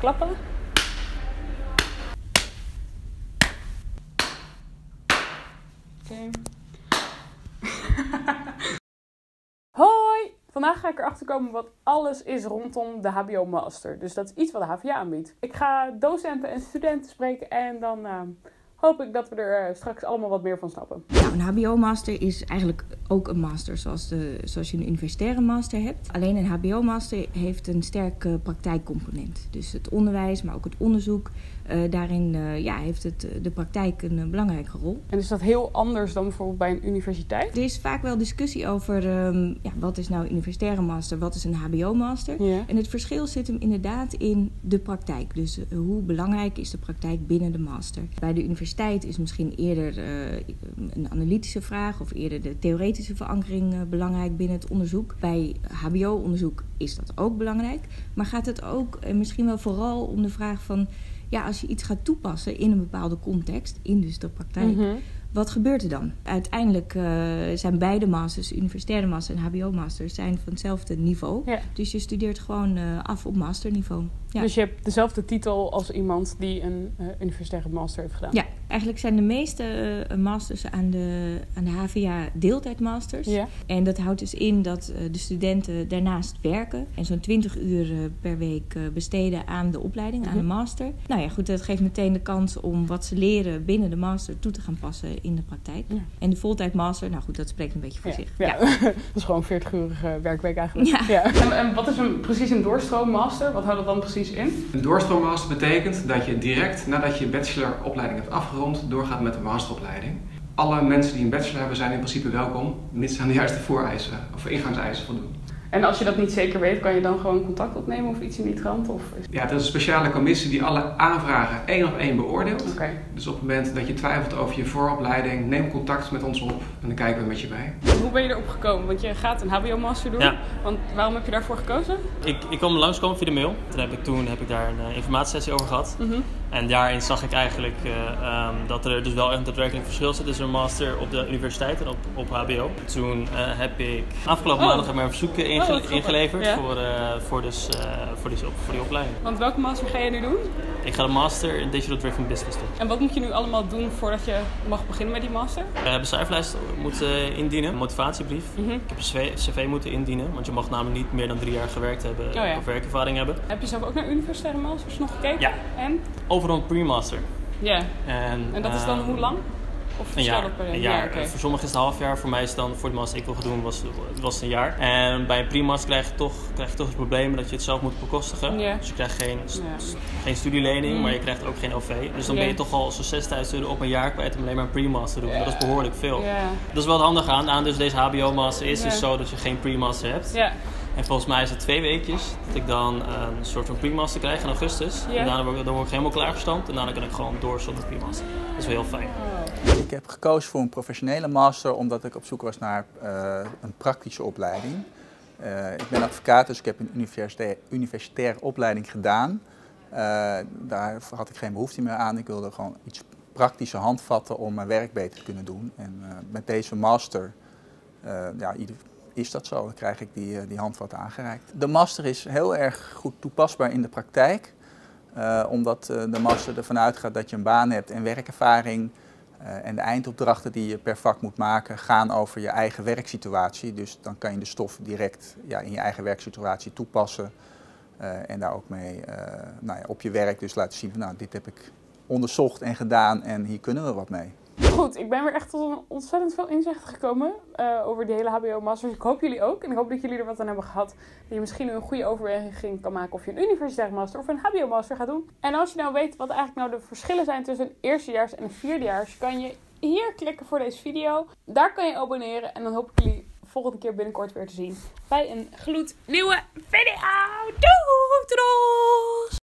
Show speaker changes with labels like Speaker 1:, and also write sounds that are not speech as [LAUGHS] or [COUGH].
Speaker 1: klappen. Oké. [LAUGHS] Hoi! Vandaag ga ik erachter komen wat alles is rondom de HBO Master. Dus dat is iets wat de HVA aanbiedt. Ik ga docenten en studenten spreken en dan eh, hoop ik dat we er eh, straks allemaal wat meer van snappen.
Speaker 2: Nou, een HBO-master is eigenlijk ook een master zoals, de, zoals je een universitaire master hebt. Alleen een HBO-master heeft een sterke praktijkcomponent. Dus het onderwijs, maar ook het onderzoek. eh, daarin eh, ja, heeft het, de praktijk een belangrijke rol.
Speaker 1: En is dat heel anders dan bijvoorbeeld bij een universiteit?
Speaker 2: Er is vaak wel discussie over ehm, ja, wat is nou een universitaire master, wat is een HBO-master. En het verschil zit hem inderdaad in de praktijk. Dus hoe belangrijk is de praktijk binnen de master? Bij de universiteit is misschien eerder eh, een analytische vraag of eerder de theoretische verankering eh, belangrijk binnen het onderzoek. Bij HBO-onderzoek is dat ook belangrijk. Maar gaat het ook en misschien wel vooral om de vraag van. Ja, als je iets gaat toepassen in een bepaalde context, in dus de praktijk,
Speaker 1: Mhm.
Speaker 2: wat gebeurt er dan? Uiteindelijk eh, zijn beide masters, universitaire master en HBO-master, zijn van hetzelfde niveau.
Speaker 1: Ja.
Speaker 2: Dus je studeert gewoon eh, af op masterniveau. Ja.
Speaker 1: Dus je hebt dezelfde titel als iemand die een eh, universitaire master heeft gedaan.
Speaker 2: ja, eigenlijk zijn de meeste eh, masters aan de, aan de HVA deeltijdmasters.
Speaker 1: Ja.
Speaker 2: En dat houdt dus in dat eh, de studenten daarnaast werken en zo'n 20 uur eh, per week besteden aan de opleiding, aan de
Speaker 1: Mhm.
Speaker 2: master. Nou ja, goed, dat geeft meteen de kans om wat ze leren binnen de master toe te gaan passen in de praktijk.
Speaker 1: Ja.
Speaker 2: En de voltijd master, nou goed, dat spreekt een beetje voor
Speaker 1: Ja,
Speaker 2: zich.
Speaker 1: ja. [LAUGHS] dat is gewoon een 40-urige werkweek eigenlijk.
Speaker 2: Ja.
Speaker 1: En, en wat is een, precies een doorstroommmaster? Wat houdt dat dan precies in?
Speaker 3: Een doorstroommaster betekent dat je direct nadat je bacheloropleiding hebt afgerond, doorgaat met de masteropleiding. Alle mensen die een bachelor hebben zijn in principe welkom, mits ze aan de juiste vooreisen of ingangseisen voldoen.
Speaker 1: En als je dat niet zeker weet, kan je dan gewoon contact opnemen of iets in die trant? Of is...
Speaker 3: Ja, dat is een speciale commissie die alle aanvragen één op één beoordeelt.
Speaker 1: Oké.
Speaker 3: Dus op het moment dat je twijfelt over je vooropleiding, neem contact met ons op en dan kijken we met je bij.
Speaker 1: Hoe ben je erop gekomen? Want je gaat een HBO-master doen.
Speaker 4: Ja.
Speaker 1: Want waarom heb je daarvoor gekozen?
Speaker 4: Ik, ik kwam langskomen via de mail. Toen heb ik, toen heb ik daar een uh, informatiesessie over gehad.
Speaker 1: Mhm.
Speaker 4: En daarin zag ik eigenlijk uh, um, dat er dus wel een daadwerkelijk verschil zit tussen een master op de universiteit en op, op HBO. Toen uh, heb ik afgelopen
Speaker 1: Oh.
Speaker 4: maandag mijn verzoeken inge
Speaker 1: Oh,
Speaker 4: ingeleverd
Speaker 1: Ja.
Speaker 4: voor, uh, voor, dus, voor, dus, voor die opleiding.
Speaker 1: Want welke master ga je nu doen?
Speaker 4: Ik ga de master in Digital Driven Business doen.
Speaker 1: En wat moet je nu allemaal doen voordat je mag beginnen met die master?
Speaker 4: We hebben een cijferlijst moeten indienen, een motivatiebrief.
Speaker 1: Mhm.
Speaker 4: Ik heb een cv, cv moeten indienen, want je mag namelijk niet meer dan drie jaar gewerkt hebben
Speaker 1: Oh ja.
Speaker 4: of werkervaring hebben.
Speaker 1: Heb je zelf ook naar universitaire masters nog gekeken?
Speaker 4: Ja.
Speaker 1: En?
Speaker 4: Overal een pre-master.
Speaker 1: Ja.
Speaker 4: En,
Speaker 1: En dat is dan
Speaker 4: ehm,
Speaker 1: hoe lang? Of
Speaker 4: Een jaar.
Speaker 1: per
Speaker 4: Een jaar.
Speaker 1: oké.
Speaker 4: Voor sommigen is het een half jaar. Voor mij is het dan, voor de master ik wil gaan doen, was, was het een jaar. En bij een pre-master krijg je toch, krijg je toch het probleem dat je het zelf moet bekostigen.
Speaker 1: Ja.
Speaker 4: Dus je krijgt geen, st-
Speaker 1: Ja.
Speaker 4: st- geen studielening,
Speaker 1: Mm.
Speaker 4: maar je krijgt ook geen OV. Dus dan
Speaker 1: Ja.
Speaker 4: ben je toch al zo'n 6000 euro op een jaar kwijt om alleen maar een pre-master te doen.
Speaker 1: Ja.
Speaker 4: Dat is behoorlijk veel.
Speaker 1: Ja.
Speaker 4: Dat is wel het handige aan, aan dus deze HBO-master is
Speaker 1: Ja.
Speaker 4: dus zo dat je geen pre-master hebt. En volgens mij is het twee weekjes dat ik dan een soort van pre-master krijg in augustus.
Speaker 1: Ja.
Speaker 4: En daarna word, ik- dan word ik helemaal klaargestoomd en daarna kan ik gewoon doorstoppen met pre-master. Dat is wel heel fijn.
Speaker 5: Ik heb gekozen voor een professionele master omdat ik op zoek was naar eh, een praktische opleiding. Eh, ik ben advocaat, dus ik heb een universitair, universitaire opleiding gedaan. Eh, daar had ik geen behoefte meer aan. Ik wilde gewoon iets praktische handvatten om mijn werk beter te kunnen doen. En eh, met deze master eh, ja, ieder- is dat zo. Dan krijg ik die, eh, die handvatten aangereikt. De master is heel erg goed toepasbaar in de praktijk. Eh, omdat eh, de master ervan uitgaat dat je een baan hebt en werkervaring. En de eindopdrachten die je per vak moet maken gaan over je eigen werksituatie. Dus dan kan je de stof direct ja, in je eigen werksituatie toepassen. En daar ook mee nou ja, op je werk dus laten zien van nou, dit heb ik onderzocht en gedaan en hier kunnen we wat mee.
Speaker 1: Goed, ik ben weer echt tot een ontzettend veel inzicht gekomen eh, over die hele HBO-masters. Ik hoop jullie ook. En ik hoop dat jullie er wat aan hebben gehad. Dat je misschien een goede overweging kan maken of je een universitaire master of een HBO-master gaat doen. En als je nou weet wat eigenlijk nou de verschillen zijn tussen een eerstejaars en een vierdejaars, kan je hier klikken voor deze video. Daar kan je abonneren en dan hoop ik jullie volgende keer binnenkort weer te zien bij een gloednieuwe video. Doei! Doei!